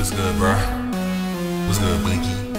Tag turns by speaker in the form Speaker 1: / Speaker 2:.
Speaker 1: What's good, bro? What's good, Blinky?